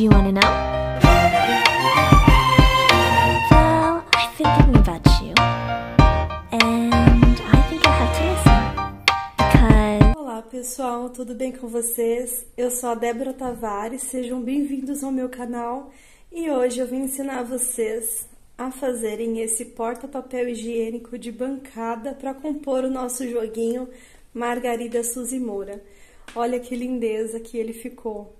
Do you want to know? Well, I've been thinking about you. And I think I have to listen. Because. Olá pessoal, tudo bem com vocês? Eu sou a Débora Tavares, sejam bem-vindos ao meu canal e hoje eu vim ensinar vocês a fazerem esse porta-papel higiênico de bancada para compor o nosso joguinho Margarida Suzy Moura. Olha que lindeza que ele ficou.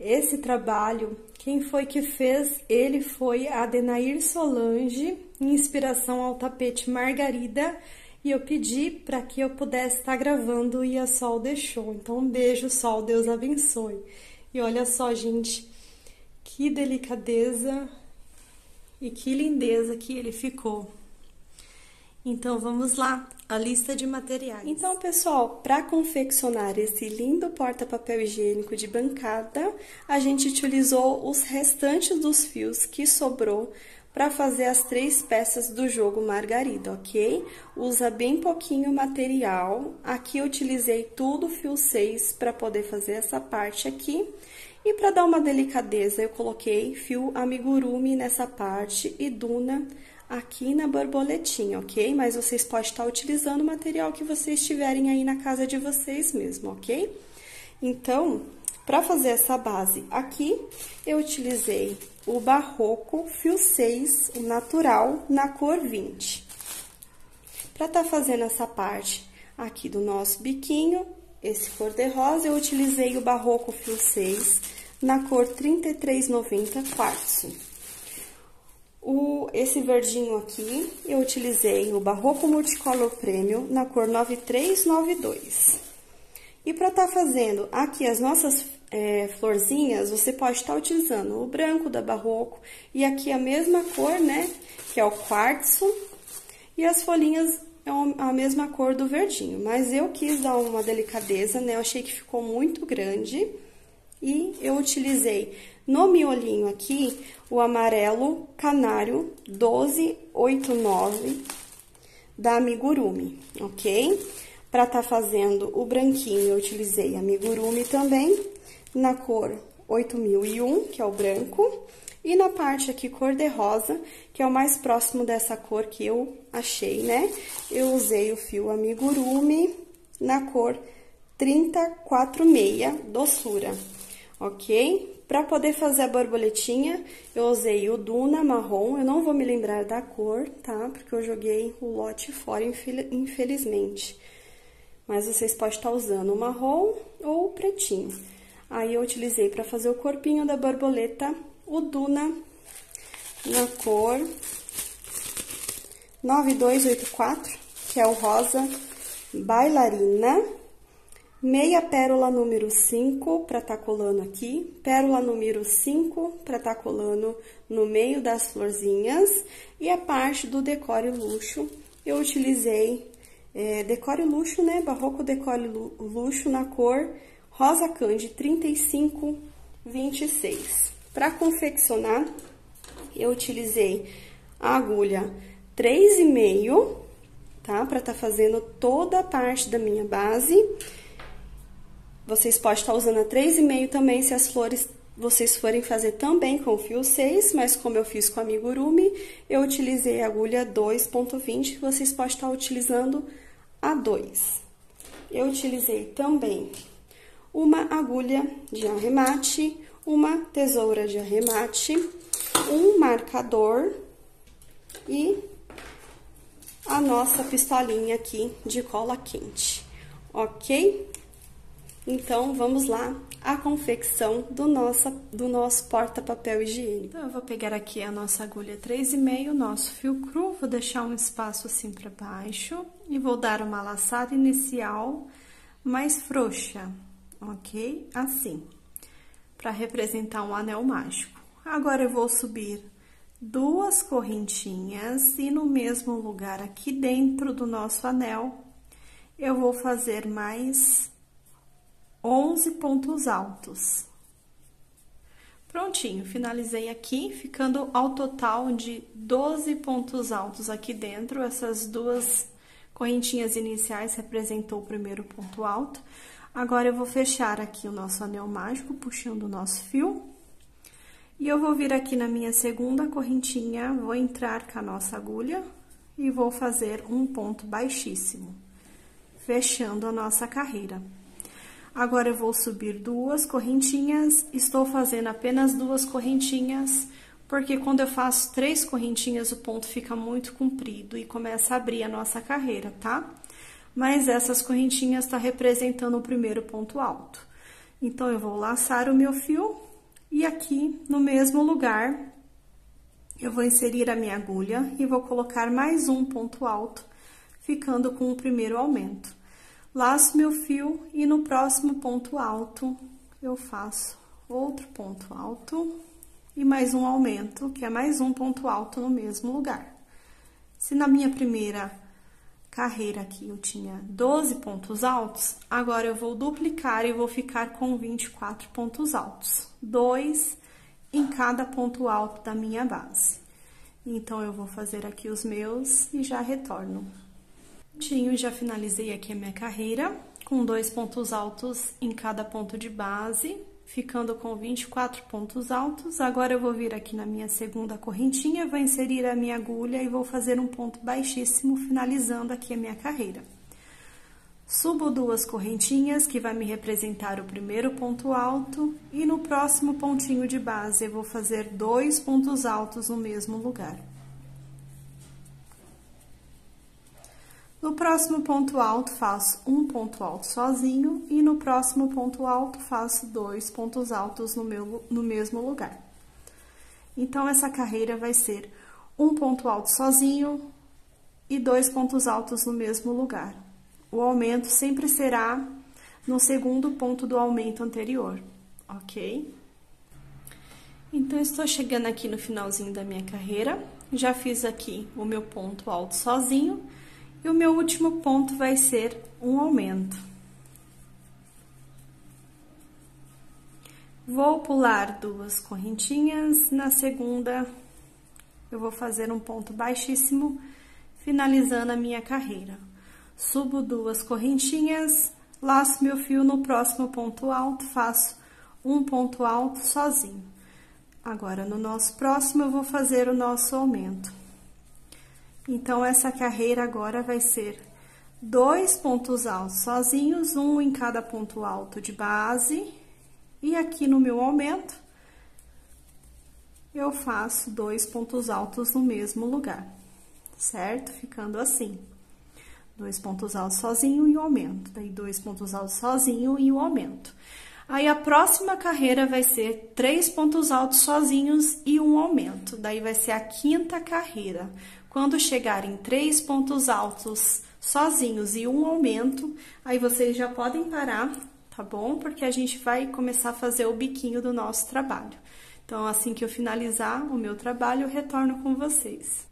Esse trabalho, quem foi que fez? Ele foi a Adenair Solange, inspiração ao tapete Margarida, e eu pedi para que eu pudesse estar gravando e a Sol deixou. Então, um beijo, Sol, Deus abençoe. E olha só, gente, que delicadeza e que lindeza que ele ficou. Então, vamos lá a lista de materiais. Então, pessoal, para confeccionar esse lindo porta-papel higiênico de bancada, a gente utilizou os restantes dos fios que sobrou para fazer as três peças do jogo Margarida, ok? Usa bem pouquinho material. Aqui eu utilizei tudo fio 6 para poder fazer essa parte aqui. E para dar uma delicadeza, eu coloquei fio amigurumi nessa parte e duna aqui na borboletinha, ok? Mas vocês podem estar utilizando o material que vocês tiverem aí na casa de vocês mesmo, ok? Então, para fazer essa base aqui, eu utilizei o Barroco Fio 6, o natural, na cor 20. Para estar tá fazendo essa parte aqui do nosso biquinho, esse cor de rosa, eu utilizei o Barroco Fio 6, na cor 3390 quartzo. O, esse verdinho aqui, eu utilizei o Barroco Multicolor Premium na cor 9392. E para estar tá fazendo aqui as nossas é, florzinhas, você pode estar tá utilizando o branco da Barroco e aqui a mesma cor, né, que é o quartzo, e as folhinhas é a mesma cor do verdinho. Mas eu quis dar uma delicadeza, né, eu achei que ficou muito grande e eu utilizei no miolinho aqui o amarelo canário 1289 da Amigurumi, ok? Para tá fazendo o branquinho, eu utilizei Amigurumi também, na cor 8001, que é o branco, e na parte aqui cor de rosa, que é o mais próximo dessa cor que eu achei, né? Eu usei o fio Amigurumi na cor 346, doçura ok? Para poder fazer a borboletinha, eu usei o Duna marrom, eu não vou me lembrar da cor, tá? Porque eu joguei o lote fora, infelizmente. Mas vocês podem estar usando o marrom ou o pretinho. Aí, eu utilizei para fazer o corpinho da borboleta o Duna na cor 9284, que é o rosa bailarina meia pérola número 5 para tá colando aqui, pérola número 5 para tá colando no meio das florzinhas, e a parte do decore luxo, eu utilizei é, decore luxo, né, barroco decore luxo na cor rosa candy 3526. Para confeccionar, eu utilizei a agulha 3,5, tá, para tá fazendo toda a parte da minha base, vocês podem estar usando a 3,5 também se as flores vocês forem fazer também com fio 6, mas como eu fiz com a amigurumi, eu utilizei a agulha 2.20, vocês podem estar utilizando a 2. Eu utilizei também uma agulha de arremate, uma tesoura de arremate, um marcador e a nossa pistolinha aqui de cola quente, ok? Então, vamos lá, a confecção do nosso, do nosso porta-papel higiênico. Então, eu vou pegar aqui a nossa agulha 3,5, nosso fio cru, vou deixar um espaço assim para baixo e vou dar uma laçada inicial mais frouxa, ok? Assim, para representar um anel mágico. Agora, eu vou subir duas correntinhas e no mesmo lugar aqui dentro do nosso anel, eu vou fazer mais 11 pontos altos. Prontinho, finalizei aqui, ficando ao total de 12 pontos altos aqui dentro. Essas duas correntinhas iniciais representou o primeiro ponto alto. Agora, eu vou fechar aqui o nosso anel mágico, puxando o nosso fio. E eu vou vir aqui na minha segunda correntinha, vou entrar com a nossa agulha e vou fazer um ponto baixíssimo, fechando a nossa carreira. Agora, eu vou subir duas correntinhas, estou fazendo apenas duas correntinhas, porque quando eu faço três correntinhas, o ponto fica muito comprido e começa a abrir a nossa carreira, tá? Mas essas correntinhas tá representando o primeiro ponto alto. Então, eu vou laçar o meu fio e aqui, no mesmo lugar, eu vou inserir a minha agulha e vou colocar mais um ponto alto, ficando com o primeiro aumento. Laço meu fio e no próximo ponto alto, eu faço outro ponto alto e mais um aumento, que é mais um ponto alto no mesmo lugar. Se na minha primeira carreira aqui eu tinha 12 pontos altos, agora eu vou duplicar e vou ficar com 24 pontos altos. Dois em cada ponto alto da minha base. Então, eu vou fazer aqui os meus e já retorno. Tinho, já finalizei aqui a minha carreira, com dois pontos altos em cada ponto de base, ficando com 24 pontos altos. Agora, eu vou vir aqui na minha segunda correntinha, vou inserir a minha agulha e vou fazer um ponto baixíssimo, finalizando aqui a minha carreira. Subo duas correntinhas, que vai me representar o primeiro ponto alto, e no próximo pontinho de base, eu vou fazer dois pontos altos no mesmo lugar. No próximo ponto alto, faço um ponto alto sozinho, e no próximo ponto alto, faço dois pontos altos no, meu, no mesmo lugar. Então, essa carreira vai ser um ponto alto sozinho e dois pontos altos no mesmo lugar o aumento sempre será no segundo ponto do aumento anterior, ok? Então, estou chegando aqui no finalzinho da minha carreira, já fiz aqui o meu ponto alto sozinho, e o meu último ponto vai ser um aumento. Vou pular duas correntinhas, na segunda eu vou fazer um ponto baixíssimo, finalizando a minha carreira subo duas correntinhas, laço meu fio no próximo ponto alto, faço um ponto alto sozinho. Agora, no nosso próximo, eu vou fazer o nosso aumento. Então, essa carreira agora vai ser dois pontos altos sozinhos, um em cada ponto alto de base. E aqui no meu aumento, eu faço dois pontos altos no mesmo lugar, certo? Ficando assim dois pontos altos sozinho e o aumento. Daí, dois pontos altos sozinho e o aumento. Aí, a próxima carreira vai ser três pontos altos sozinhos e um aumento. Daí, vai ser a quinta carreira. Quando chegarem três pontos altos sozinhos e um aumento, aí vocês já podem parar, tá bom? Porque a gente vai começar a fazer o biquinho do nosso trabalho. Então, assim que eu finalizar o meu trabalho, eu retorno com vocês.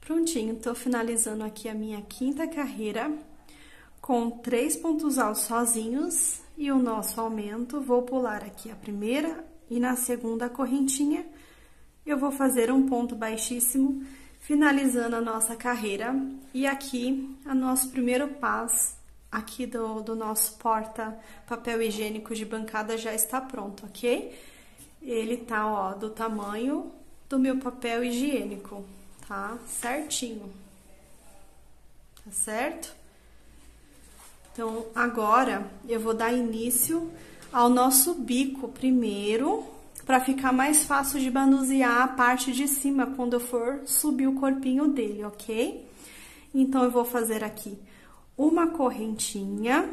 Prontinho, tô finalizando aqui a minha quinta carreira com três pontos altos sozinhos e o nosso aumento. Vou pular aqui a primeira e na segunda correntinha eu vou fazer um ponto baixíssimo, finalizando a nossa carreira. E aqui, o nosso primeiro passo aqui do, do nosso porta papel higiênico de bancada já está pronto, ok? Ele tá, ó, do tamanho do meu papel higiênico tá? Certinho. Tá certo? Então, agora eu vou dar início ao nosso bico primeiro, para ficar mais fácil de manusear a parte de cima quando eu for subir o corpinho dele, ok? Então, eu vou fazer aqui uma correntinha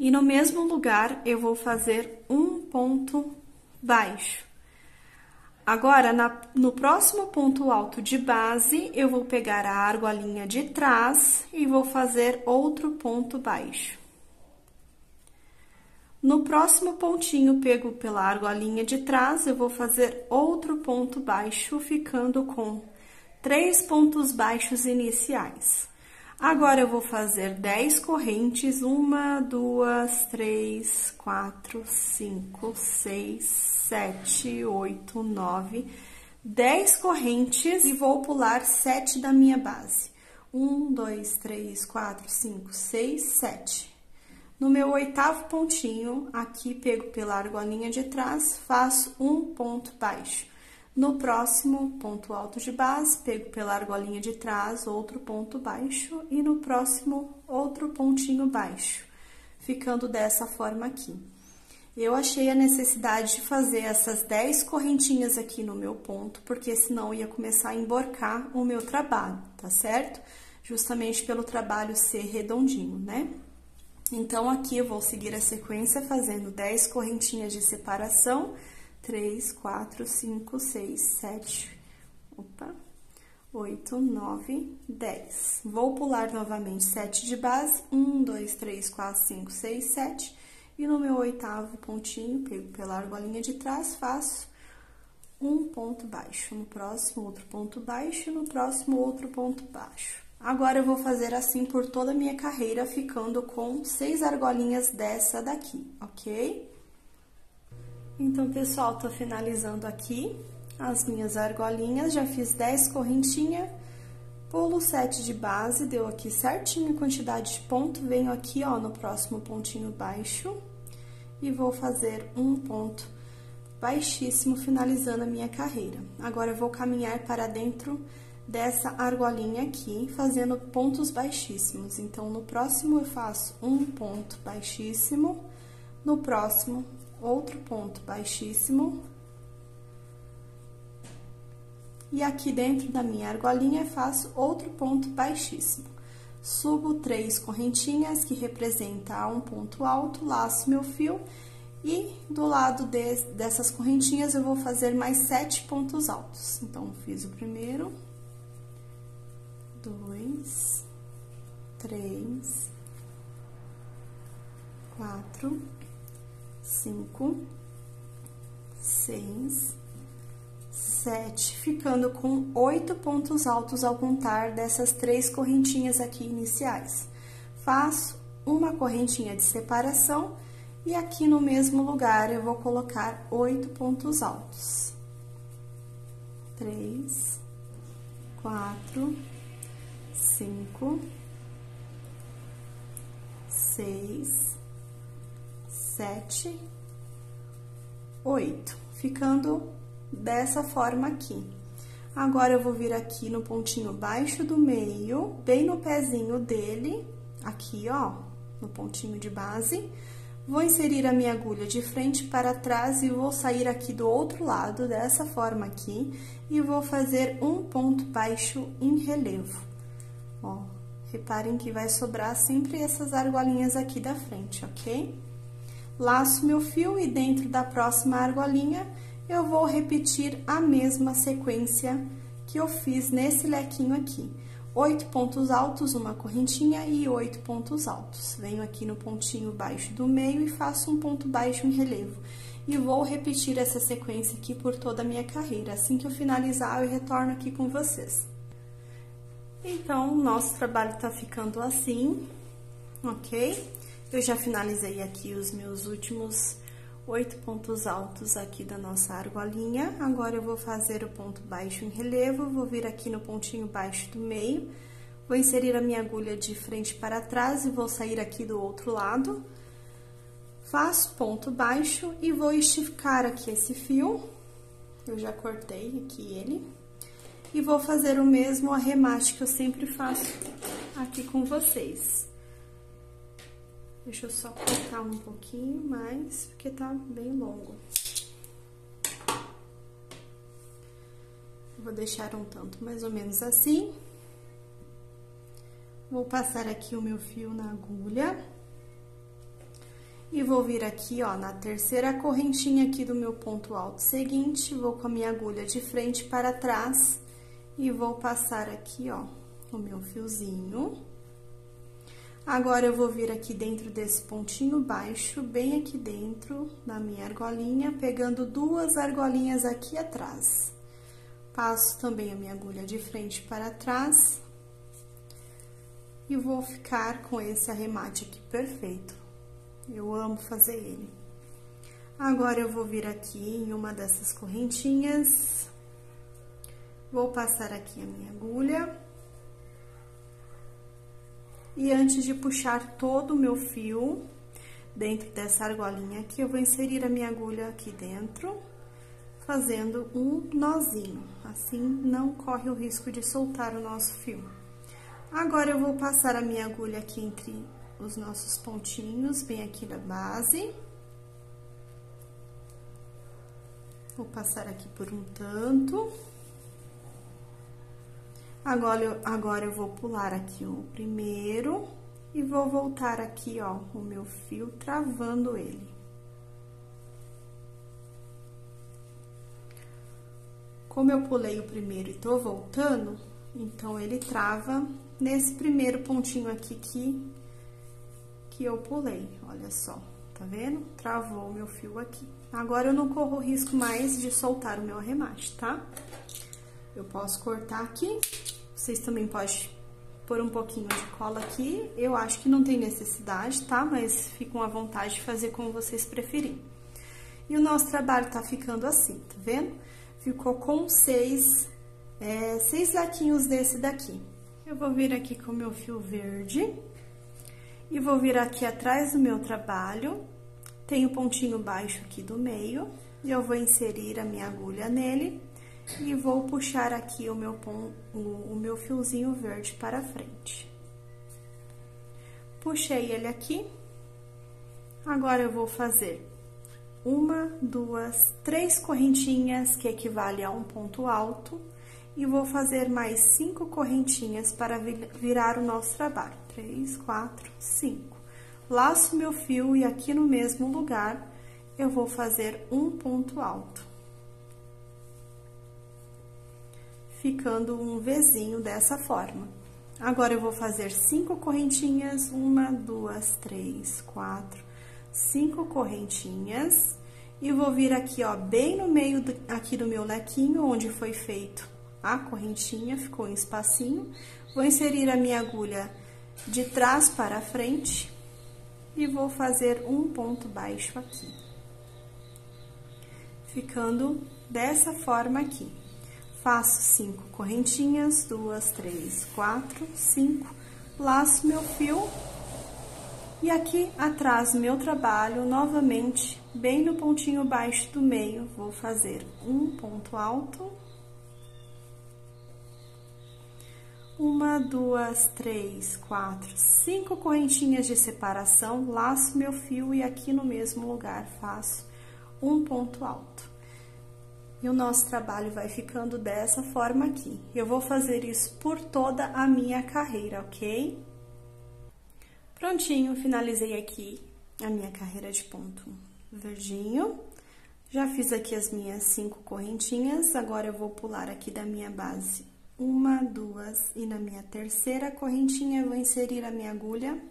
e no mesmo lugar eu vou fazer um ponto baixo. Agora, na, no próximo ponto alto de base, eu vou pegar a argolinha de trás e vou fazer outro ponto baixo. No próximo pontinho, pego pela argolinha de trás, eu vou fazer outro ponto baixo, ficando com três pontos baixos iniciais. Agora, eu vou fazer 10 correntes, uma, duas, três, quatro, cinco, seis, sete, oito, nove, dez correntes e vou pular sete da minha base. Um, dois, três, quatro, cinco, seis, sete. No meu oitavo pontinho, aqui pego pela argolinha de trás, faço um ponto baixo. No próximo ponto alto de base, pego pela argolinha de trás, outro ponto baixo, e no próximo, outro pontinho baixo, ficando dessa forma aqui. Eu achei a necessidade de fazer essas 10 correntinhas aqui no meu ponto, porque senão ia começar a emborcar o meu trabalho, tá certo? Justamente pelo trabalho ser redondinho, né? Então, aqui eu vou seguir a sequência fazendo 10 correntinhas de separação, 3, 4, 5, 6, 7, opa, 8, 9, 10. Vou pular novamente 7 de base, 1, 2, 3, 4, 5, 6, 7. E no meu oitavo pontinho, pego pela argolinha de trás, faço um ponto baixo. No próximo, outro ponto baixo, no próximo, outro ponto baixo. Agora, eu vou fazer assim por toda a minha carreira, ficando com seis argolinhas dessa daqui, ok? Então, pessoal, tô finalizando aqui as minhas argolinhas, já fiz 10 correntinhas, pulo 7 de base, deu aqui certinho a quantidade de ponto, venho aqui, ó, no próximo pontinho baixo, e vou fazer um ponto baixíssimo, finalizando a minha carreira. Agora, eu vou caminhar para dentro dessa argolinha aqui, fazendo pontos baixíssimos. Então, no próximo eu faço um ponto baixíssimo, no próximo, outro ponto baixíssimo. E aqui dentro da minha argolinha, faço outro ponto baixíssimo. Subo três correntinhas, que representa um ponto alto, laço meu fio e do lado de, dessas correntinhas eu vou fazer mais sete pontos altos. Então, fiz o primeiro, dois, três, quatro, cinco, seis, sete, ficando com oito pontos altos ao contar dessas três correntinhas aqui iniciais. Faço uma correntinha de separação e aqui no mesmo lugar eu vou colocar oito pontos altos. Três, quatro, cinco, seis, sete, oito, ficando dessa forma aqui. Agora, eu vou vir aqui no pontinho baixo do meio, bem no pezinho dele, aqui, ó, no pontinho de base. Vou inserir a minha agulha de frente para trás e vou sair aqui do outro lado, dessa forma aqui, e vou fazer um ponto baixo em relevo. Ó, reparem que vai sobrar sempre essas argolinhas aqui da frente, ok? Laço meu fio e dentro da próxima argolinha, eu vou repetir a mesma sequência que eu fiz nesse lequinho aqui. Oito pontos altos, uma correntinha e oito pontos altos. Venho aqui no pontinho baixo do meio e faço um ponto baixo em relevo. E vou repetir essa sequência aqui por toda a minha carreira. Assim que eu finalizar, eu retorno aqui com vocês. Então, nosso trabalho tá ficando assim, ok? Eu já finalizei aqui os meus últimos oito pontos altos aqui da nossa argolinha. Agora, eu vou fazer o ponto baixo em relevo, vou vir aqui no pontinho baixo do meio, vou inserir a minha agulha de frente para trás e vou sair aqui do outro lado. Faço ponto baixo e vou esticar aqui esse fio. Eu já cortei aqui ele. E vou fazer o mesmo arremate que eu sempre faço aqui com vocês. Deixa eu só cortar um pouquinho mais, porque tá bem longo. Vou deixar um tanto mais ou menos assim. Vou passar aqui o meu fio na agulha. E vou vir aqui, ó, na terceira correntinha aqui do meu ponto alto seguinte, vou com a minha agulha de frente para trás e vou passar aqui, ó, o meu fiozinho. Agora, eu vou vir aqui dentro desse pontinho baixo, bem aqui dentro da minha argolinha, pegando duas argolinhas aqui atrás. Passo também a minha agulha de frente para trás. E vou ficar com esse arremate aqui perfeito. Eu amo fazer ele. Agora, eu vou vir aqui em uma dessas correntinhas Vou passar aqui a minha agulha. E antes de puxar todo o meu fio, dentro dessa argolinha aqui, eu vou inserir a minha agulha aqui dentro, fazendo um nozinho. Assim, não corre o risco de soltar o nosso fio. Agora, eu vou passar a minha agulha aqui entre os nossos pontinhos, bem aqui na base. Vou passar aqui por um tanto. Agora, eu, agora eu vou pular aqui o primeiro e vou voltar aqui, ó, o meu fio, travando ele. Como eu pulei o primeiro e tô voltando, então, ele trava nesse primeiro pontinho aqui que, que eu pulei, olha só, tá vendo? Travou o meu fio aqui. Agora, eu não corro risco mais de soltar o meu arremate, tá? Eu posso cortar aqui, vocês também podem pôr um pouquinho de cola aqui. Eu acho que não tem necessidade, tá? Mas ficam à vontade de fazer como vocês preferirem. E o nosso trabalho tá ficando assim, tá vendo? Ficou com seis, é, seis lequinhos desse daqui. Eu vou vir aqui com o meu fio verde e vou vir aqui atrás do meu trabalho. Tem o pontinho baixo aqui do meio e eu vou inserir a minha agulha nele e vou puxar aqui o meu, o, o meu fiozinho verde para frente. Puxei ele aqui, agora eu vou fazer uma, duas, três correntinhas, que equivale a um ponto alto, e vou fazer mais cinco correntinhas para virar o nosso trabalho. Três, quatro, cinco. Laço meu fio e aqui no mesmo lugar eu vou fazer um ponto alto. Ficando um Vzinho dessa forma. Agora, eu vou fazer cinco correntinhas, uma, duas, três, quatro, cinco correntinhas, e vou vir aqui, ó, bem no meio do, aqui do meu lequinho, onde foi feito a correntinha, ficou um espacinho, vou inserir a minha agulha de trás para frente e vou fazer um ponto baixo aqui. Ficando dessa forma aqui. Faço cinco correntinhas, duas, três, quatro, cinco, laço meu fio e aqui atrás meu trabalho, novamente, bem no pontinho baixo do meio, vou fazer um ponto alto. Uma, duas, três, quatro, cinco correntinhas de separação, laço meu fio e aqui no mesmo lugar faço um ponto alto. E o nosso trabalho vai ficando dessa forma aqui. Eu vou fazer isso por toda a minha carreira, ok? Prontinho, finalizei aqui a minha carreira de ponto verdinho. Já fiz aqui as minhas cinco correntinhas, agora eu vou pular aqui da minha base uma, duas, e na minha terceira correntinha vou inserir a minha agulha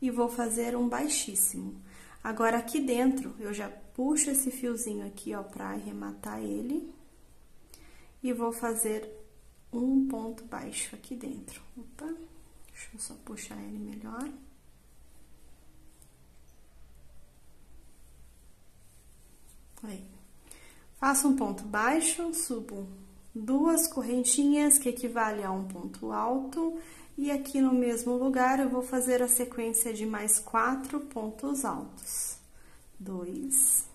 e vou fazer um baixíssimo. Agora, aqui dentro, eu já puxo esse fiozinho aqui, ó, pra arrematar ele. E vou fazer um ponto baixo aqui dentro. Opa, deixa eu só puxar ele melhor. Aí. Faço um ponto baixo, subo duas correntinhas, que equivale a um ponto alto, e aqui no mesmo lugar, eu vou fazer a sequência de mais quatro pontos altos. Dois.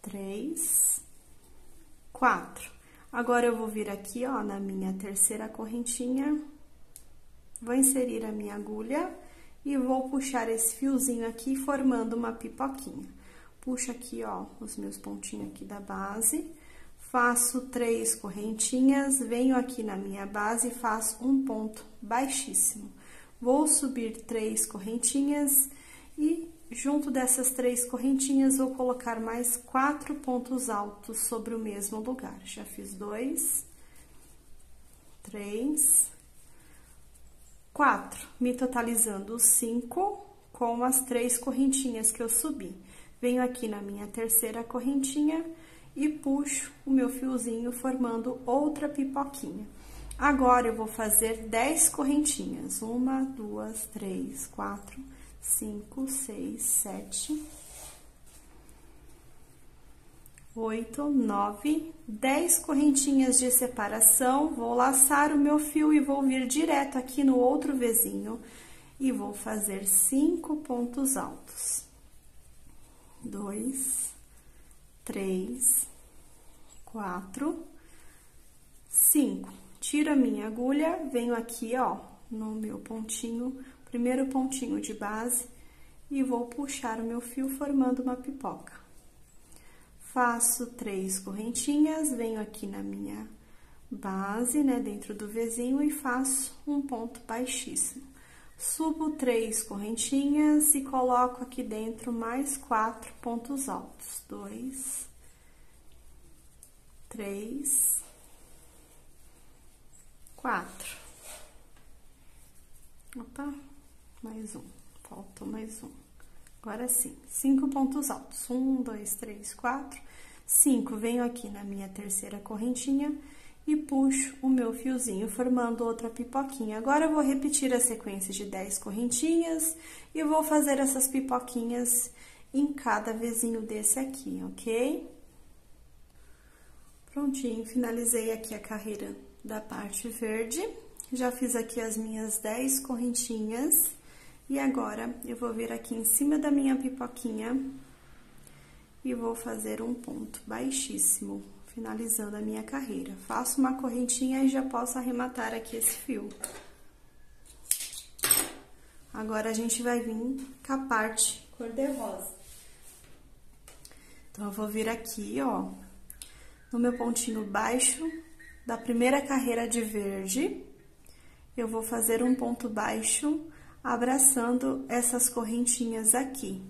Três. Quatro. Agora, eu vou vir aqui, ó, na minha terceira correntinha, vou inserir a minha agulha e vou puxar esse fiozinho aqui, formando uma pipoquinha. Puxo aqui, ó, os meus pontinhos aqui da base faço três correntinhas, venho aqui na minha base e faço um ponto baixíssimo. Vou subir três correntinhas e junto dessas três correntinhas vou colocar mais quatro pontos altos sobre o mesmo lugar. Já fiz dois, três, quatro, me totalizando cinco com as três correntinhas que eu subi. Venho aqui na minha terceira correntinha e puxo o meu fiozinho formando outra pipoquinha. Agora, eu vou fazer 10 correntinhas. Uma, duas, três, quatro, cinco, seis, sete, oito, nove, dez correntinhas de separação. Vou laçar o meu fio e vou vir direto aqui no outro vizinho e vou fazer cinco pontos altos. Dois, três, quatro, cinco. Tiro a minha agulha, venho aqui, ó, no meu pontinho, primeiro pontinho de base, e vou puxar o meu fio formando uma pipoca. Faço três correntinhas, venho aqui na minha base, né, dentro do vizinho e faço um ponto baixíssimo. Subo três correntinhas e coloco aqui dentro mais quatro pontos altos. Dois, três, quatro. Opa, mais um, faltou mais um. Agora sim, cinco pontos altos. Um, dois, três, quatro, cinco. Venho aqui na minha terceira correntinha e puxo o meu fiozinho, formando outra pipoquinha. Agora, eu vou repetir a sequência de 10 correntinhas e vou fazer essas pipoquinhas em cada vizinho desse aqui, ok? Prontinho, finalizei aqui a carreira da parte verde. Já fiz aqui as minhas 10 correntinhas. E agora, eu vou vir aqui em cima da minha pipoquinha e vou fazer um ponto baixíssimo finalizando a minha carreira. Faço uma correntinha e já posso arrematar aqui esse fio. Agora, a gente vai vir com a parte cor-de-rosa. Então, eu vou vir aqui, ó, no meu pontinho baixo da primeira carreira de verde, eu vou fazer um ponto baixo abraçando essas correntinhas aqui.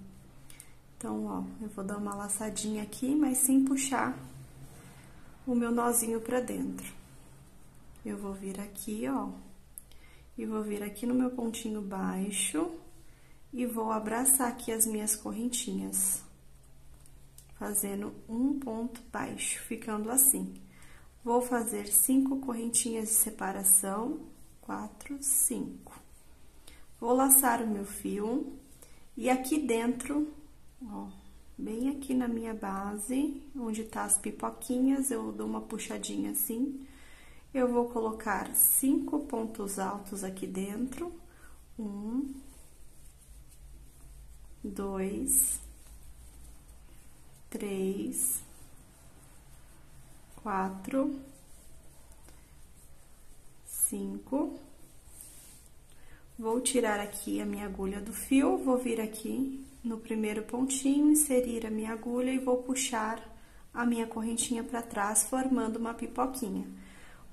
Então, ó, eu vou dar uma laçadinha aqui, mas sem puxar o meu nozinho pra dentro. Eu vou vir aqui, ó, e vou vir aqui no meu pontinho baixo e vou abraçar aqui as minhas correntinhas, fazendo um ponto baixo, ficando assim. Vou fazer cinco correntinhas de separação, quatro, cinco. Vou laçar o meu fio e aqui dentro, ó, bem aqui na minha base, onde tá as pipoquinhas, eu dou uma puxadinha assim. Eu vou colocar cinco pontos altos aqui dentro. Um, dois, três, quatro, cinco. Vou tirar aqui a minha agulha do fio, vou vir aqui no primeiro pontinho, inserir a minha agulha e vou puxar a minha correntinha para trás, formando uma pipoquinha.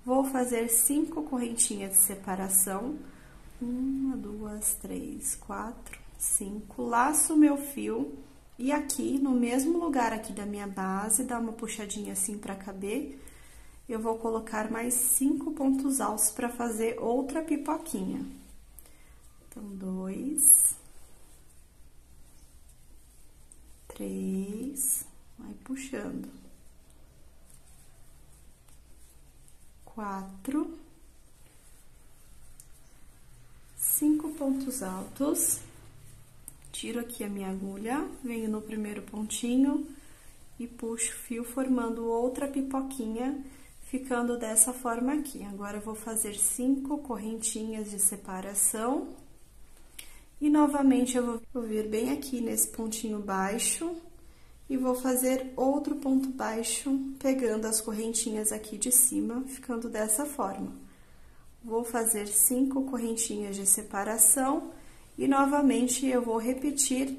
Vou fazer cinco correntinhas de separação, uma, duas, três, quatro, cinco, laço meu fio e aqui, no mesmo lugar aqui da minha base, dá uma puxadinha assim para caber, eu vou colocar mais cinco pontos altos para fazer outra pipoquinha. Então, dois, três, vai puxando. Quatro, cinco pontos altos. Tiro aqui a minha agulha, venho no primeiro pontinho e puxo fio formando outra pipoquinha, ficando dessa forma aqui. Agora, eu vou fazer cinco correntinhas de separação e novamente, eu vou vir bem aqui nesse pontinho baixo e vou fazer outro ponto baixo, pegando as correntinhas aqui de cima, ficando dessa forma. Vou fazer cinco correntinhas de separação e novamente eu vou repetir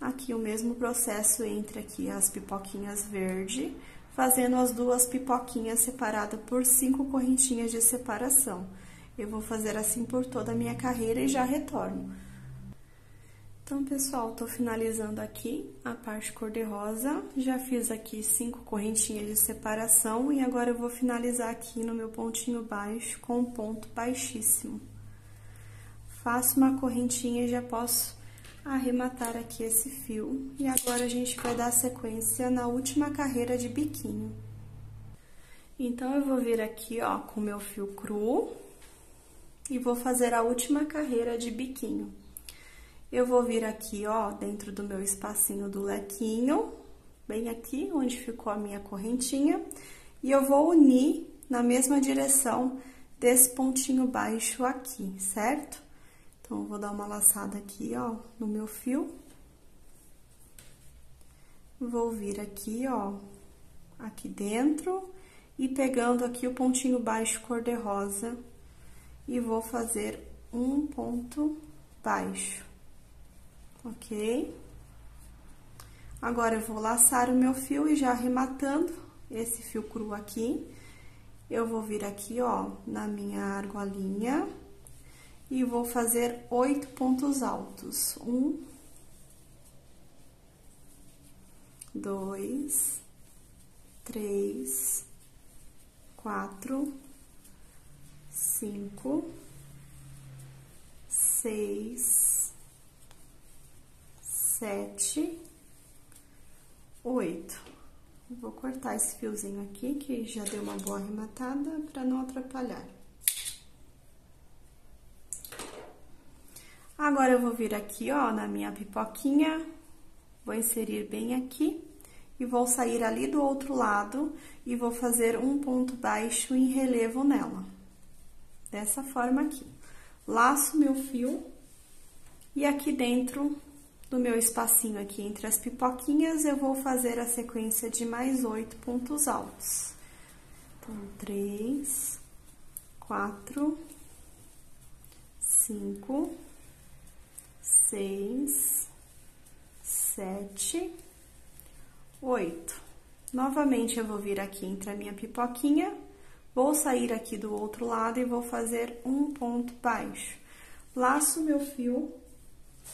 aqui o mesmo processo entre aqui as pipoquinhas verde, fazendo as duas pipoquinhas separadas por cinco correntinhas de separação. Eu vou fazer assim por toda a minha carreira e já retorno. Então, pessoal, tô finalizando aqui a parte cor-de-rosa. Já fiz aqui cinco correntinhas de separação e agora eu vou finalizar aqui no meu pontinho baixo com um ponto baixíssimo. Faço uma correntinha e já posso arrematar aqui esse fio. E agora, a gente vai dar sequência na última carreira de biquinho. Então, eu vou vir aqui, ó, com meu fio cru e vou fazer a última carreira de biquinho. Eu vou vir aqui, ó, dentro do meu espacinho do lequinho, bem aqui, onde ficou a minha correntinha, e eu vou unir na mesma direção desse pontinho baixo aqui, certo? Então, eu vou dar uma laçada aqui, ó, no meu fio. Vou vir aqui, ó, aqui dentro e pegando aqui o pontinho baixo cor-de-rosa e vou fazer um ponto baixo, ok? Agora, eu vou laçar o meu fio e já arrematando esse fio cru aqui, eu vou vir aqui, ó, na minha argolinha e vou fazer oito pontos altos. Um, dois, três, quatro, cinco, seis, sete, oito. Vou cortar esse fiozinho aqui, que já deu uma boa arrematada, para não atrapalhar. Agora, eu vou vir aqui, ó, na minha pipoquinha, vou inserir bem aqui e vou sair ali do outro lado e vou fazer um ponto baixo em relevo nela. Dessa forma aqui. Laço meu fio e aqui dentro do meu espacinho aqui entre as pipoquinhas, eu vou fazer a sequência de mais oito pontos altos. Então, três, quatro, cinco, seis, sete, oito. Novamente, eu vou vir aqui entre a minha pipoquinha, vou sair aqui do outro lado e vou fazer um ponto baixo. Laço meu fio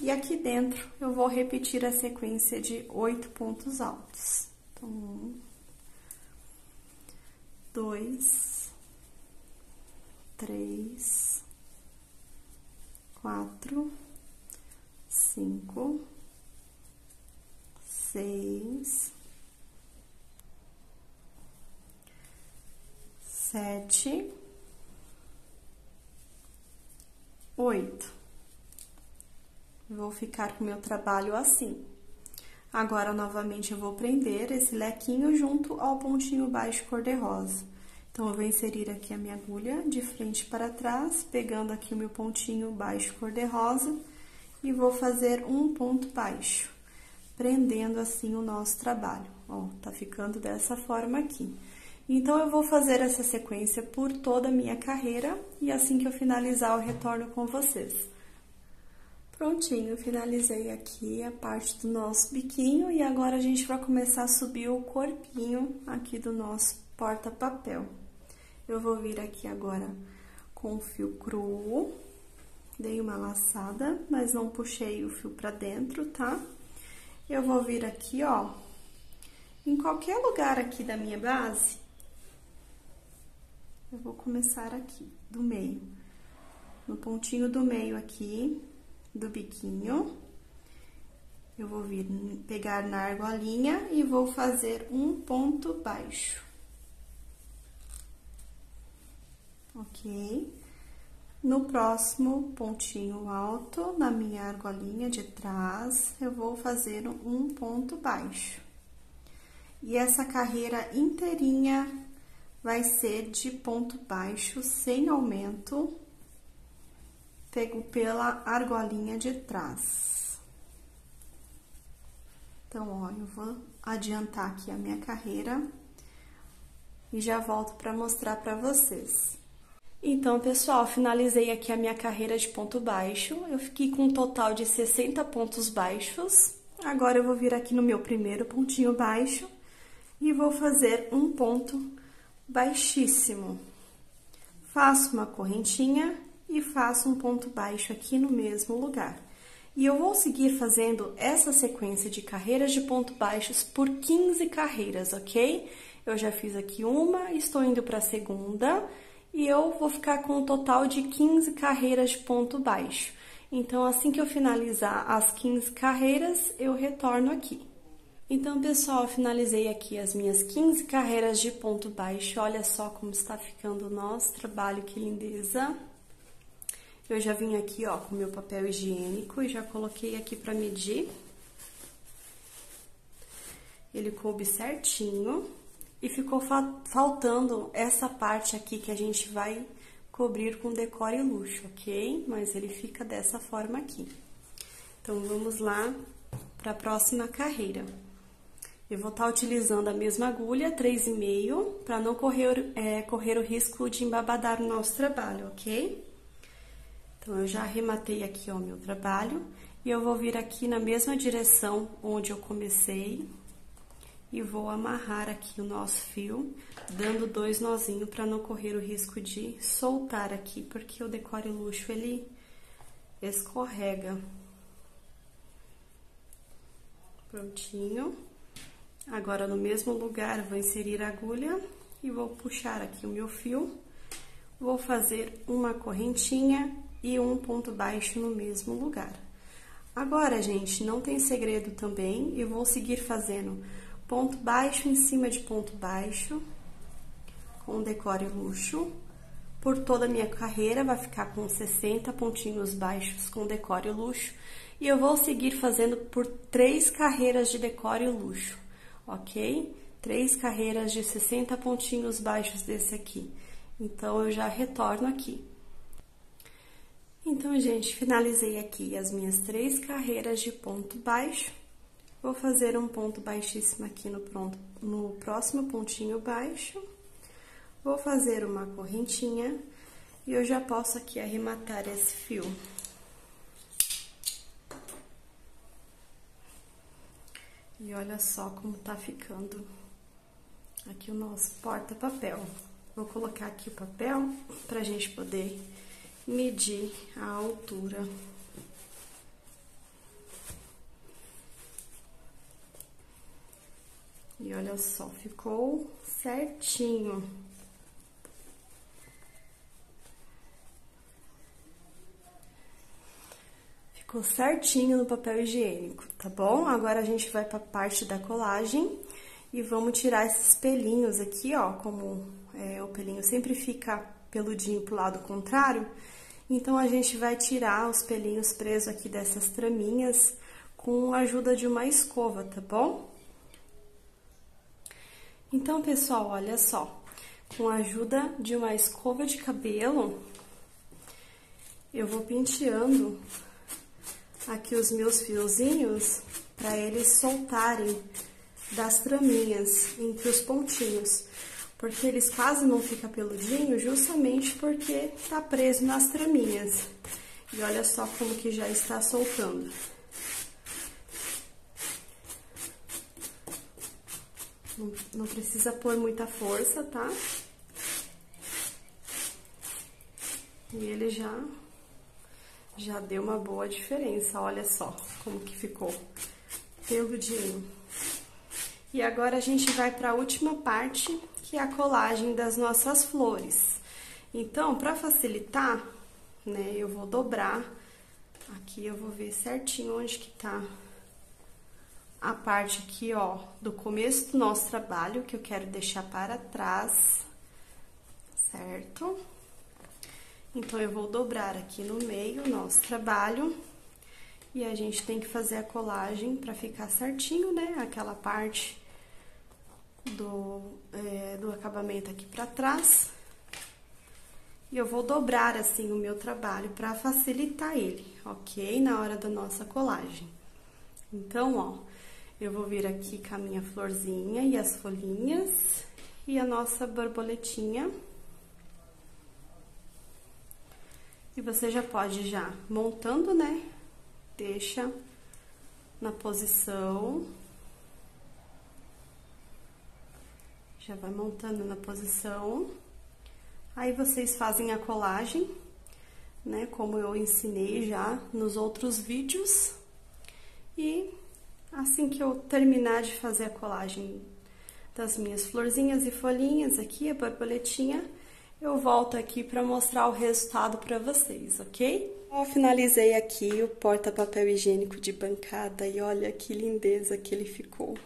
e aqui dentro eu vou repetir a sequência de oito pontos altos. Então, um, dois, três, quatro, cinco, seis, sete, oito. Vou ficar com o meu trabalho assim. Agora, novamente, eu vou prender esse lequinho junto ao pontinho baixo cor-de-rosa. Então, eu vou inserir aqui a minha agulha de frente para trás, pegando aqui o meu pontinho baixo cor-de-rosa e vou fazer um ponto baixo, prendendo assim o nosso trabalho. Ó, tá ficando dessa forma aqui. Então, eu vou fazer essa sequência por toda a minha carreira e assim que eu finalizar, eu retorno com vocês. Prontinho, finalizei aqui a parte do nosso biquinho e agora a gente vai começar a subir o corpinho aqui do nosso porta-papel. Eu vou vir aqui agora com o fio cru, dei uma laçada, mas não puxei o fio pra dentro, tá? Eu vou vir aqui, ó, em qualquer lugar aqui da minha base, eu vou começar aqui, do meio, no pontinho do meio aqui, do biquinho. Eu vou vir pegar na argolinha e vou fazer um ponto baixo. Ok? No próximo pontinho alto, na minha argolinha de trás, eu vou fazer um ponto baixo. E essa carreira inteirinha vai ser de ponto baixo, sem aumento, pego pela argolinha de trás. Então, ó, eu vou adiantar aqui a minha carreira e já volto para mostrar para vocês. Então, pessoal, finalizei aqui a minha carreira de ponto baixo. Eu fiquei com um total de 60 pontos baixos. Agora, eu vou vir aqui no meu primeiro pontinho baixo e vou fazer um ponto baixíssimo. Faço uma correntinha e faço um ponto baixo aqui no mesmo lugar. E eu vou seguir fazendo essa sequência de carreiras de ponto baixos por 15 carreiras, ok? Eu já fiz aqui uma, estou indo para a segunda e eu vou ficar com um total de 15 carreiras de ponto baixo. Então, assim que eu finalizar as 15 carreiras, eu retorno aqui. Então, pessoal, finalizei aqui as minhas 15 carreiras de ponto baixo. Olha só como está ficando o nosso trabalho, que lindeza! Eu já vim aqui, ó, com meu papel higiênico e já coloquei aqui para medir. Ele coube certinho. E ficou fa faltando essa parte aqui que a gente vai cobrir com decore luxo, ok? Mas ele fica dessa forma aqui. Então, vamos lá para a próxima carreira. Eu vou estar tá utilizando a mesma agulha, 3,5, para não correr, é, correr o risco de embabadar o nosso trabalho, ok? Então, eu já arrematei aqui o meu trabalho e eu vou vir aqui na mesma direção onde eu comecei e vou amarrar aqui o nosso fio, dando dois nozinhos para não correr o risco de soltar aqui, porque o decore luxo ele escorrega. Prontinho. Agora, no mesmo lugar, vou inserir a agulha e vou puxar aqui o meu fio. Vou fazer uma correntinha e um ponto baixo no mesmo lugar. Agora, gente, não tem segredo também, eu vou seguir fazendo ponto baixo em cima de ponto baixo, com decore luxo. Por toda a minha carreira, vai ficar com 60 pontinhos baixos com decore luxo. E eu vou seguir fazendo por três carreiras de decore luxo, ok? Três carreiras de 60 pontinhos baixos desse aqui. Então, eu já retorno aqui. Então, gente, finalizei aqui as minhas três carreiras de ponto baixo. Vou fazer um ponto baixíssimo aqui no, pronto, no próximo pontinho baixo. Vou fazer uma correntinha e eu já posso aqui arrematar esse fio. E olha só como tá ficando aqui o nosso porta-papel. Vou colocar aqui o papel pra gente poder medir a altura. E olha só, ficou certinho. Ficou certinho no papel higiênico, tá bom? Agora a gente vai pra parte da colagem e vamos tirar esses pelinhos aqui, ó, como é, o pelinho sempre fica peludinho pro lado contrário, então a gente vai tirar os pelinhos presos aqui dessas traminhas com a ajuda de uma escova, tá bom? Então, pessoal, olha só, com a ajuda de uma escova de cabelo, eu vou penteando aqui os meus fiozinhos para eles soltarem das traminhas entre os pontinhos, porque eles quase não ficam peludinhos justamente porque tá preso nas traminhas. E olha só como que já está soltando. Não, não precisa pôr muita força, tá? E ele já já deu uma boa diferença, olha só como que ficou peludinho. E agora a gente vai para a última parte, que é a colagem das nossas flores. Então, para facilitar, né, eu vou dobrar. Aqui eu vou ver certinho onde que tá a parte aqui, ó, do começo do nosso trabalho, que eu quero deixar para trás, certo? Então, eu vou dobrar aqui no meio o nosso trabalho. E a gente tem que fazer a colagem para ficar certinho, né? Aquela parte do, é, do acabamento aqui para trás. E eu vou dobrar assim o meu trabalho para facilitar ele, ok? Na hora da nossa colagem. Então, ó, eu vou vir aqui com a minha florzinha e as folhinhas e a nossa borboletinha. E você já pode já montando, né? Deixa na posição. Já vai montando na posição. Aí vocês fazem a colagem, né? Como eu ensinei já nos outros vídeos. E assim que eu terminar de fazer a colagem das minhas florzinhas e folhinhas aqui, a borboletinha, eu volto aqui para mostrar o resultado para vocês, ok? Eu finalizei aqui o porta-papel higiênico de bancada e olha que lindeza que ele ficou.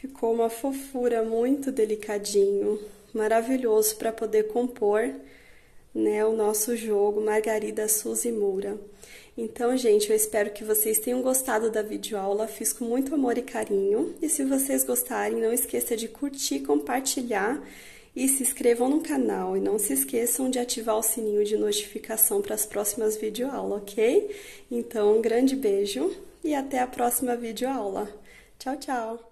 Ficou uma fofura muito delicadinho, maravilhoso para poder compor né, o nosso jogo Margarida Suzy Moura. Então, gente, eu espero que vocês tenham gostado da videoaula, fiz com muito amor e carinho. E se vocês gostarem, não esqueça de curtir, compartilhar e se inscrevam no canal e não se esqueçam de ativar o sininho de notificação para as próximas videoaulas, ok? Então, um grande beijo e até a próxima videoaula. Tchau, tchau!